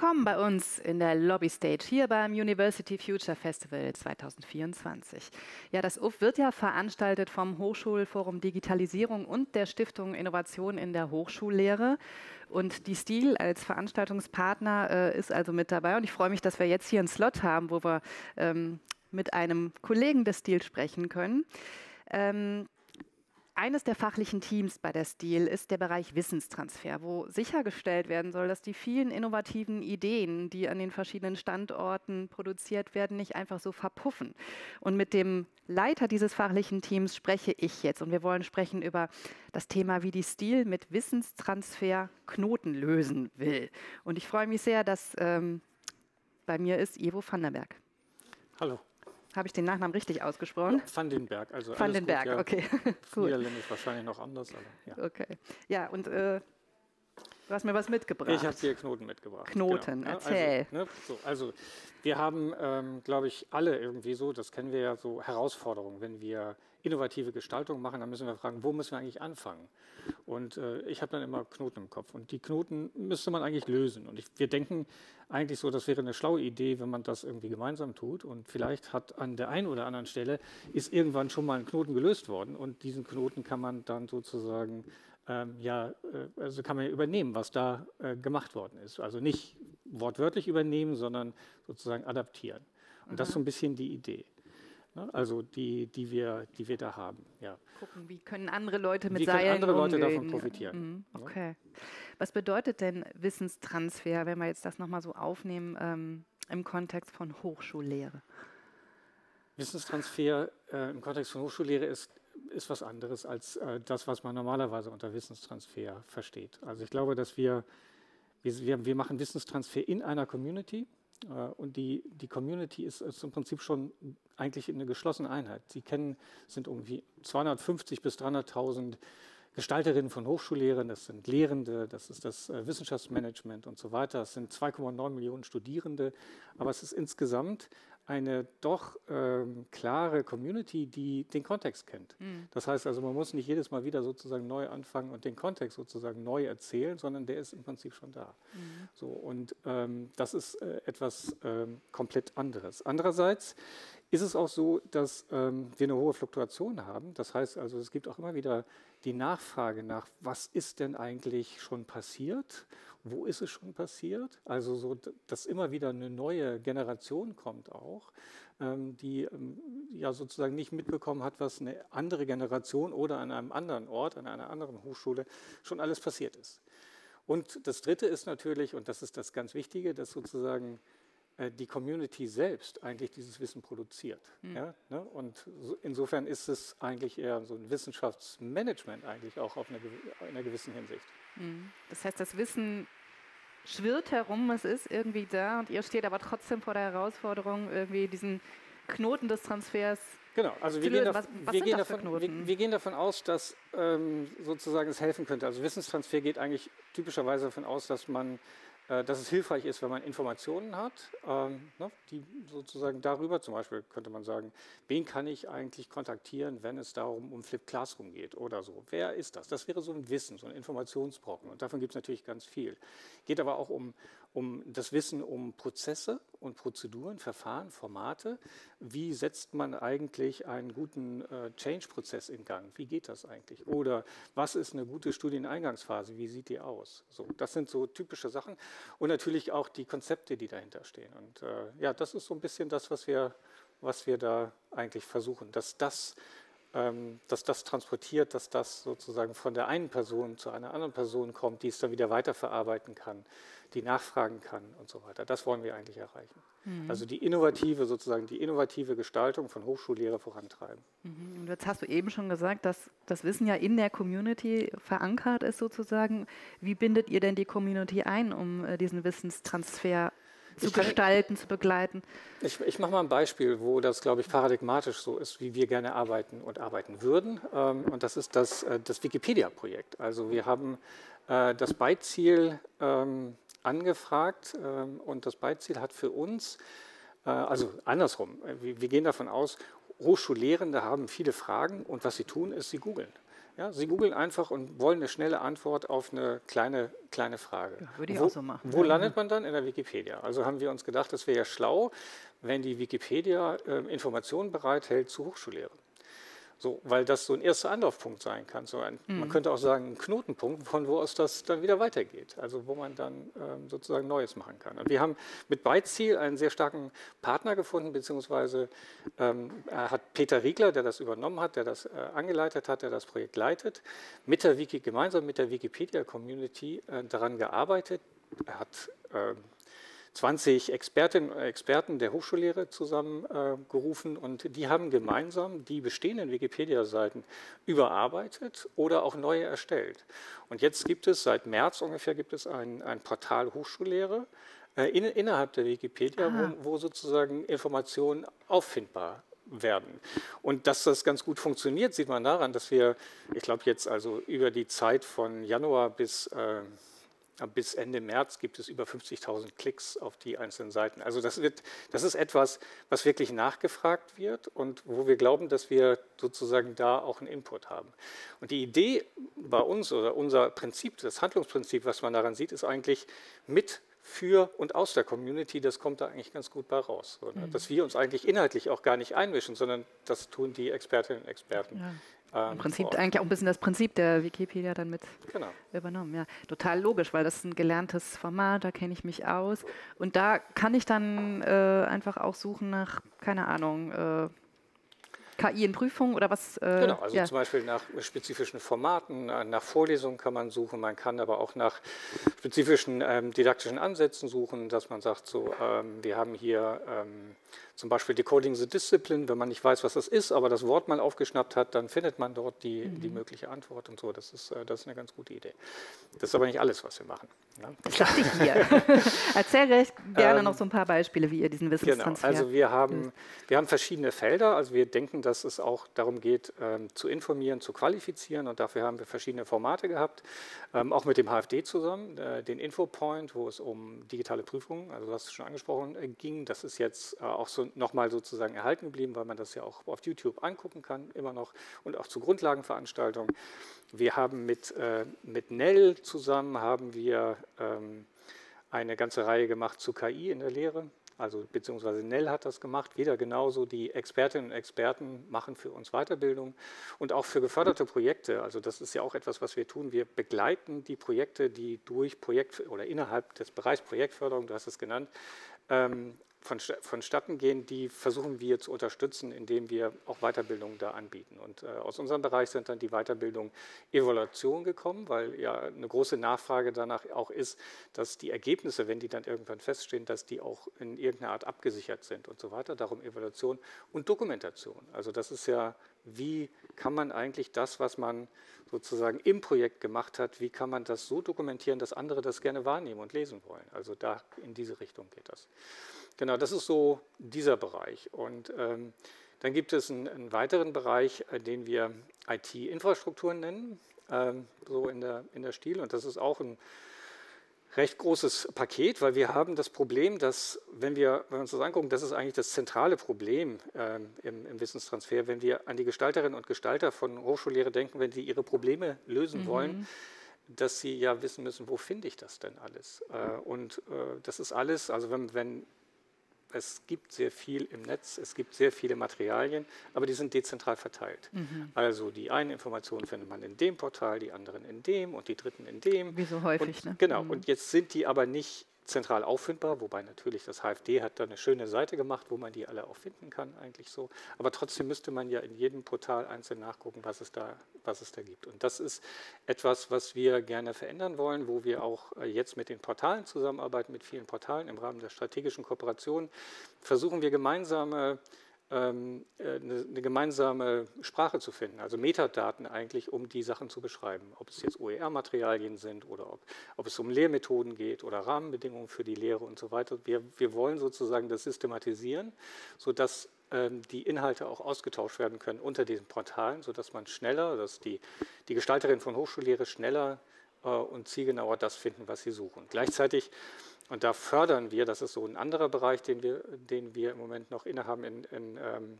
willkommen bei uns in der Lobby Stage hier beim University Future Festival 2024. Ja, das UF wird ja veranstaltet vom Hochschulforum Digitalisierung und der Stiftung Innovation in der Hochschullehre. Und die Stil als Veranstaltungspartner äh, ist also mit dabei. Und ich freue mich, dass wir jetzt hier einen Slot haben, wo wir ähm, mit einem Kollegen des Stil sprechen können. Ähm, eines der fachlichen Teams bei der Stil ist der Bereich Wissenstransfer, wo sichergestellt werden soll, dass die vielen innovativen Ideen, die an den verschiedenen Standorten produziert werden, nicht einfach so verpuffen. Und mit dem Leiter dieses fachlichen Teams spreche ich jetzt. Und wir wollen sprechen über das Thema, wie die Stil mit Wissenstransfer Knoten lösen will. Und ich freue mich sehr, dass ähm, bei mir ist Ivo van der Berg. Hallo. Habe ich den Nachnamen richtig ausgesprochen? Van den Berg. Also Van den Berg, ja. okay. Niederländisch wahrscheinlich noch anders. Aber, ja. Okay. Ja, und äh, du hast mir was mitgebracht. Ich habe dir Knoten mitgebracht. Knoten, genau. erzähl. Also, ne, so, also wir haben, ähm, glaube ich, alle irgendwie so, das kennen wir ja, so Herausforderungen. Wenn wir innovative Gestaltung machen, dann müssen wir fragen, wo müssen wir eigentlich anfangen? Und äh, ich habe dann immer Knoten im Kopf. Und die Knoten müsste man eigentlich lösen. Und ich, wir denken eigentlich so, das wäre eine schlaue Idee, wenn man das irgendwie gemeinsam tut. Und vielleicht hat an der einen oder anderen Stelle ist irgendwann schon mal ein Knoten gelöst worden. Und diesen Knoten kann man dann sozusagen ja, äh, also kann man ja übernehmen, was da äh, gemacht worden ist. Also nicht wortwörtlich übernehmen, sondern sozusagen adaptieren. Und mhm. das ist so ein bisschen die Idee. Ne? Also die, die, wir, die wir da haben. Ja. Gucken, wie können andere Leute mit wie Seilen können andere Leute umgehen? davon profitieren. Mhm. Okay. Was bedeutet denn Wissenstransfer, wenn wir jetzt das nochmal so aufnehmen ähm, im Kontext von Hochschullehre? Wissenstransfer äh, im Kontext von Hochschullehre ist, ist was anderes als äh, das, was man normalerweise unter Wissenstransfer versteht. Also ich glaube, dass wir, wir, wir machen Wissenstransfer in einer Community äh, und die, die Community ist, ist, im Prinzip schon eigentlich eine geschlossene Einheit. Sie kennen, sind irgendwie 250 bis 300.000 Gestalterinnen von Hochschullehrern, das sind Lehrende, das ist das äh, Wissenschaftsmanagement und so weiter. Es sind 2,9 Millionen Studierende, aber es ist insgesamt eine doch ähm, klare Community, die den Kontext kennt. Mhm. Das heißt also, man muss nicht jedes Mal wieder sozusagen neu anfangen und den Kontext sozusagen neu erzählen, sondern der ist im Prinzip schon da. Mhm. So, und ähm, das ist äh, etwas ähm, komplett anderes. Andererseits ist es auch so, dass ähm, wir eine hohe Fluktuation haben. Das heißt also, es gibt auch immer wieder die Nachfrage nach, was ist denn eigentlich schon passiert? Wo ist es schon passiert? Also so, dass immer wieder eine neue Generation kommt auch, ähm, die ähm, ja sozusagen nicht mitbekommen hat, was eine andere Generation oder an einem anderen Ort, an einer anderen Hochschule schon alles passiert ist. Und das Dritte ist natürlich, und das ist das ganz Wichtige, dass sozusagen äh, die Community selbst eigentlich dieses Wissen produziert. Mhm. Ja, ne? Und so, insofern ist es eigentlich eher so ein Wissenschaftsmanagement eigentlich auch auf eine, in einer gewissen Hinsicht. Mhm. Das heißt, das Wissen schwirrt herum, es ist irgendwie da und ihr steht aber trotzdem vor der Herausforderung, irgendwie diesen Knoten des Transfers Genau, also wir, gehen, da, was, was wir, gehen davon, wir, wir, gehen davon, aus, dass ähm, sozusagen es helfen könnte. Also Wissenstransfer geht eigentlich typischerweise davon aus, dass man dass es hilfreich ist, wenn man Informationen hat, ähm, ne, die sozusagen darüber, zum Beispiel könnte man sagen, wen kann ich eigentlich kontaktieren, wenn es darum um Flip Classroom geht oder so. Wer ist das? Das wäre so ein Wissen, so ein Informationsbrocken und davon gibt es natürlich ganz viel. Geht aber auch um, um das Wissen um Prozesse und Prozeduren, Verfahren, Formate. Wie setzt man eigentlich einen guten äh, Change-Prozess in Gang? Wie geht das eigentlich? Oder was ist eine gute Studieneingangsphase? Wie sieht die aus? So, das sind so typische Sachen. Und natürlich auch die Konzepte, die dahinter stehen. Und äh, ja, das ist so ein bisschen das, was wir, was wir da eigentlich versuchen, dass das dass das transportiert, dass das sozusagen von der einen Person zu einer anderen Person kommt, die es dann wieder weiterverarbeiten kann, die nachfragen kann und so weiter. Das wollen wir eigentlich erreichen. Mhm. Also die innovative, sozusagen die innovative Gestaltung von Hochschullehre vorantreiben. Mhm. Und jetzt hast du eben schon gesagt, dass das Wissen ja in der Community verankert ist sozusagen. Wie bindet ihr denn die Community ein, um äh, diesen Wissenstransfer zu kann, gestalten, zu begleiten. Ich, ich mache mal ein Beispiel, wo das, glaube ich, paradigmatisch so ist, wie wir gerne arbeiten und arbeiten würden. Ähm, und das ist das, äh, das Wikipedia-Projekt. Also wir haben äh, das Beiziel ähm, angefragt ähm, und das Beiziel hat für uns, äh, also andersrum, wir, wir gehen davon aus, Hochschullehrende haben viele Fragen und was sie tun, ist, sie googeln. Ja, Sie googeln einfach und wollen eine schnelle Antwort auf eine kleine, kleine Frage. Ja, würde ich wo, auch so machen. Wo landet man dann? In der Wikipedia. Also haben wir uns gedacht, das wäre ja schlau, wenn die Wikipedia äh, Informationen bereithält zu Hochschullehre. So, weil das so ein erster Anlaufpunkt sein kann. So ein, mhm. Man könnte auch sagen, ein Knotenpunkt, von wo aus das dann wieder weitergeht. Also wo man dann ähm, sozusagen Neues machen kann. Und wir haben mit Beiziel einen sehr starken Partner gefunden, beziehungsweise ähm, hat Peter Riegler, der das übernommen hat, der das äh, angeleitet hat, der das Projekt leitet, mit der Wiki, gemeinsam mit der Wikipedia-Community äh, daran gearbeitet. Er hat äh, 20 Expertinnen und Experten der Hochschullehre zusammengerufen äh, und die haben gemeinsam die bestehenden Wikipedia-Seiten überarbeitet oder auch neue erstellt. Und jetzt gibt es, seit März ungefähr, gibt es ein, ein Portal Hochschullehre äh, in, innerhalb der Wikipedia, wo, wo sozusagen Informationen auffindbar werden. Und dass das ganz gut funktioniert, sieht man daran, dass wir, ich glaube jetzt also über die Zeit von Januar bis äh, bis Ende März gibt es über 50.000 Klicks auf die einzelnen Seiten. Also das, wird, das ist etwas, was wirklich nachgefragt wird und wo wir glauben, dass wir sozusagen da auch einen Input haben. Und die Idee bei uns oder unser Prinzip, das Handlungsprinzip, was man daran sieht, ist eigentlich mit für und aus der Community, das kommt da eigentlich ganz gut bei raus. Ne? mhm. Dass wir uns eigentlich inhaltlich auch gar nicht einmischen, sondern das tun die Expertinnen und Experten ja. Ähm, Im Prinzip eigentlich auch ein bisschen das Prinzip der Wikipedia dann mit genau. übernommen. Ja, total logisch, weil das ist ein gelerntes Format, da kenne ich mich aus. Und da kann ich dann äh, einfach auch suchen nach, keine Ahnung, äh, KI in Prüfung oder was? Äh, genau, also ja. zum Beispiel nach spezifischen Formaten, nach Vorlesungen kann man suchen, man kann aber auch nach spezifischen ähm, didaktischen Ansätzen suchen, dass man sagt, so, ähm, wir haben hier ähm, zum Beispiel Decoding the Discipline, wenn man nicht weiß, was das ist, aber das Wort mal aufgeschnappt hat, dann findet man dort die, mhm. die mögliche Antwort und so. Das ist, äh, das ist eine ganz gute Idee. Das ist aber nicht alles, was wir machen. Ja? Das dachte ich hier. Erzähl recht gerne ähm, noch so ein paar Beispiele, wie ihr diesen Wissenstransfer Genau, also wir haben, wir haben verschiedene Felder. Also wir denken, dass es auch darum geht, ähm, zu informieren, zu qualifizieren und dafür haben wir verschiedene Formate gehabt, ähm, auch mit dem HFD zusammen, äh, den Infopoint, wo es um digitale Prüfungen, also du hast es schon angesprochen, äh, ging. Das ist jetzt äh, auch so nochmal sozusagen erhalten geblieben, weil man das ja auch auf YouTube angucken kann, immer noch und auch zu Grundlagenveranstaltungen. Wir haben mit, mit Nell zusammen haben wir ähm, eine ganze Reihe gemacht zu KI in der Lehre. Also beziehungsweise Nell hat das gemacht. Wieder genauso die Expertinnen und Experten machen für uns Weiterbildung und auch für geförderte Projekte. Also das ist ja auch etwas, was wir tun. Wir begleiten die Projekte, die durch Projekt oder innerhalb des Bereichs Projektförderung, du hast es genannt, ähm, von, vonstatten gehen, die versuchen wir zu unterstützen, indem wir auch Weiterbildung da anbieten. Und äh, aus unserem Bereich sind dann die Weiterbildung Evaluation gekommen, weil ja eine große Nachfrage danach auch ist, dass die Ergebnisse, wenn die dann irgendwann feststehen, dass die auch in irgendeiner Art abgesichert sind und so weiter. Darum Evaluation und Dokumentation. Also das ist ja, wie kann man eigentlich das, was man sozusagen im Projekt gemacht hat, wie kann man das so dokumentieren, dass andere das gerne wahrnehmen und lesen wollen. Also da in diese Richtung geht das. Genau, das ist so dieser Bereich. Und ähm, dann gibt es einen, einen, weiteren Bereich, äh, den wir IT-Infrastrukturen nennen, ähm, so in der, in der Stil. Und das ist auch ein recht großes Paket, weil wir haben das Problem, dass, wenn wir, wenn wir uns das angucken, das ist eigentlich das zentrale Problem ähm, im, im, Wissenstransfer, wenn wir an die Gestalterinnen und Gestalter von Hochschullehre denken, wenn sie ihre Probleme lösen mhm. wollen, dass sie ja wissen müssen, wo finde ich das denn alles? Äh, und äh, das ist alles, also wenn, wenn es gibt sehr viel im Netz, es gibt sehr viele Materialien, aber die sind dezentral verteilt. Mhm. Also die einen Informationen findet man in dem Portal, die anderen in dem und die dritten in dem. Wie so häufig, und, ne? Genau, mhm. und jetzt sind die aber nicht zentral auffindbar, wobei natürlich das HFD hat da eine schöne Seite gemacht, wo man die alle auch finden kann, eigentlich so. Aber trotzdem müsste man ja in jedem Portal einzeln nachgucken, was es da, was es da gibt. Und das ist etwas, was wir gerne verändern wollen, wo wir auch äh, jetzt mit den Portalen zusammenarbeiten, mit vielen Portalen im Rahmen der strategischen Kooperation, versuchen wir gemeinsame eine, eine, gemeinsame Sprache zu finden, also Metadaten eigentlich, um die Sachen zu beschreiben. Ob es jetzt OER-Materialien sind oder ob, ob, es um Lehrmethoden geht oder Rahmenbedingungen für die Lehre und so weiter. Wir, wir wollen sozusagen das systematisieren, sodass ähm, die Inhalte auch ausgetauscht werden können unter diesen Portalen, sodass man schneller, dass die, die Gestalterin von Hochschullehre schneller äh, und zielgenauer das finden, was sie suchen. Gleichzeitig und da fördern wir, das ist so ein anderer Bereich, den wir, den wir im Moment noch innehaben in, in, ähm,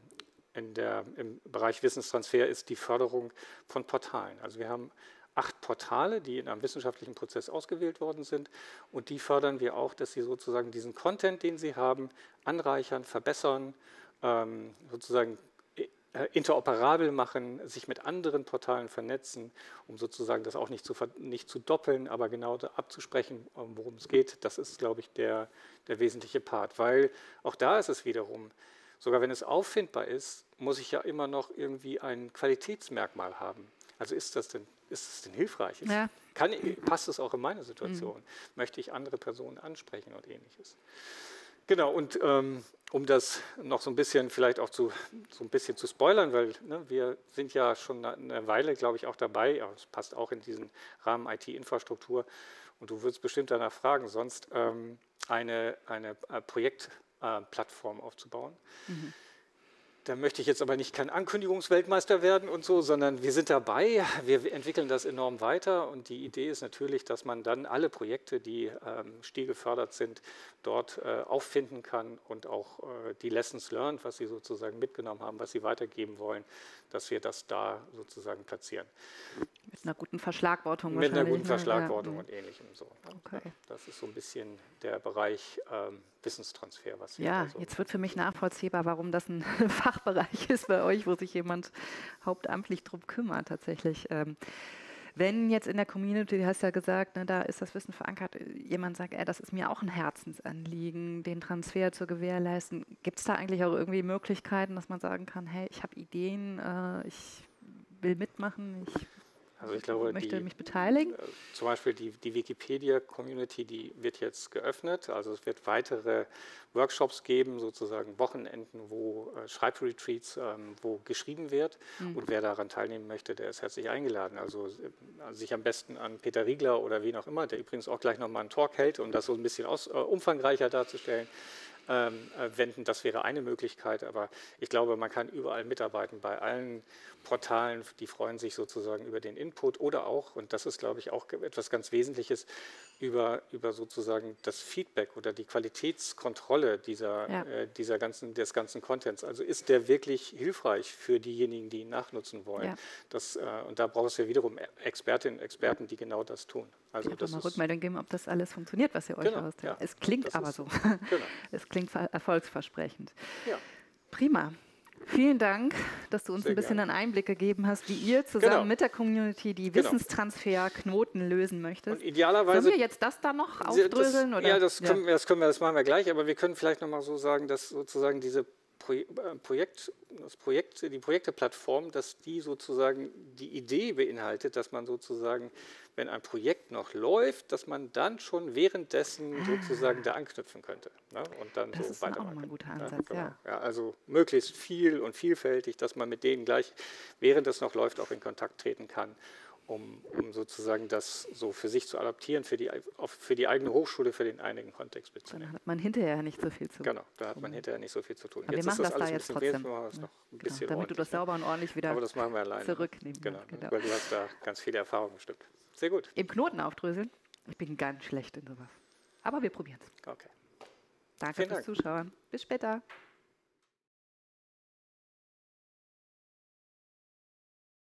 in der, im Bereich Wissenstransfer ist die Förderung von Portalen. Also wir haben acht Portale, die in einem wissenschaftlichen Prozess ausgewählt worden sind. Und die fördern wir auch, dass sie sozusagen diesen Content, den sie haben, anreichern, verbessern, ähm, sozusagen interoperabel machen, sich mit anderen Portalen vernetzen, um sozusagen das auch nicht zu, nicht zu doppeln, aber genau abzusprechen, worum es geht. Das ist, glaube ich, der, der wesentliche Part, weil auch da ist es wiederum, sogar wenn es auffindbar ist, muss ich ja immer noch irgendwie ein Qualitätsmerkmal haben. Also ist das denn ist es denn hilfreich? Ja. Kann, passt es auch in meine Situation? Mhm. Möchte ich andere Personen ansprechen und ähnliches? Genau, und ähm, um das noch so ein bisschen vielleicht auch zu, so ein bisschen zu spoilern, weil ne, wir sind ja schon eine Weile, glaube ich, auch dabei, aber es passt auch in diesen Rahmen IT-Infrastruktur und du würdest bestimmt danach fragen, sonst ähm, eine, eine äh, Projektplattform äh, aufzubauen. Mhm da möchte ich jetzt aber nicht kein Ankündigungsweltmeister werden und so, sondern wir sind dabei, wir entwickeln das enorm weiter und die Idee ist natürlich, dass man dann alle Projekte, die ähm, gefördert sind, dort äh, auffinden kann und auch äh, die Lessons learned, was sie sozusagen mitgenommen haben, was sie weitergeben wollen, dass wir das da sozusagen platzieren. Mit einer guten Verschlagwortung Mit einer guten ne? Verschlagwortung ja. und ähnlichem so. Okay. Das ist so ein bisschen der Bereich ähm, Wissenstransfer, was Ja, so jetzt wird für mich nachvollziehbar, warum das ein Fachbereich ist bei euch, wo sich jemand hauptamtlich drum kümmert tatsächlich. Ähm, wenn jetzt in der Community, du hast ja gesagt, ne, da ist das Wissen verankert, jemand sagt, ey, das ist mir auch ein Herzensanliegen, den Transfer zu gewährleisten, gibt es da eigentlich auch irgendwie Möglichkeiten, dass man sagen kann, hey, ich habe Ideen, äh, ich will mitmachen, ich also ich glaube, möchte die, mich beteiligen? Äh, zum Beispiel die, die Wikipedia-Community, die wird jetzt geöffnet. Also es wird weitere Workshops geben, sozusagen Wochenenden, wo äh, Schreibretreats, ähm, wo geschrieben wird. Mhm. Und wer daran teilnehmen möchte, der ist herzlich eingeladen. Also äh, sich am besten an Peter Riegler oder wen auch immer, der übrigens auch gleich nochmal einen Talk hält, um das so ein bisschen aus, äh, umfangreicher darzustellen wenden. Das wäre eine Möglichkeit, aber ich glaube, man kann überall mitarbeiten bei allen Portalen, die freuen sich sozusagen über den Input oder auch, und das ist, glaube ich, auch etwas ganz Wesentliches, über, über sozusagen das Feedback oder die Qualitätskontrolle dieser, ja. äh, dieser ganzen, des ganzen Contents. Also ist der wirklich hilfreich für diejenigen, die ihn nachnutzen wollen? Ja. Das, äh, und da braucht es ja wiederum Expertinnen und Experten, die genau das tun. Also das mal Rückmeldung geben, ob das alles funktioniert, was ihr euch genau, Ja. Es klingt aber so. Genau. es klingt erfolgsversprechend. Ja. Prima. Vielen Dank, dass du uns Sehr ein bisschen gerne. einen Einblick gegeben hast, wie ihr zusammen genau. mit der Community die genau. Wissenstransferknoten lösen möchtet. Und idealerweise. Sollen wir jetzt das da noch aufdröseln? Das, oder? Ja, das können, ja. das können wir, das machen wir gleich, aber wir können vielleicht noch mal so sagen, dass sozusagen diese Projekt, das Projekt, die Projekteplattform, dass die sozusagen die Idee beinhaltet, dass man sozusagen wenn ein Projekt noch läuft, dass man dann schon währenddessen ah. sozusagen da anknüpfen könnte. Ne? Und dann das so ist auch ein guter Ansatz, ja, genau. ja. ja, Also möglichst viel und vielfältig, dass man mit denen gleich, während es noch läuft, auch in Kontakt treten kann. Um, um, sozusagen das so für sich zu adaptieren, für die, für die eigene Hochschule, für den einigen Kontext mitzunehmen. Dann hat man hinterher nicht so viel zu tun. Genau, da hat man hinterher nicht so viel zu tun. Aber jetzt wir machen das, das da jetzt trotzdem. Ja, genau, damit du das sauber und ordentlich wieder Aber das machen wir alleine. zurücknehmen Genau, genau, weil du hast da ganz viele Erfahrungen bestimmt. Sehr gut. Im Knoten aufdröseln. Ich bin ganz schlecht in sowas. Aber wir probieren es. Okay. Danke Vielen fürs Dank. Zuschauen. Bis später.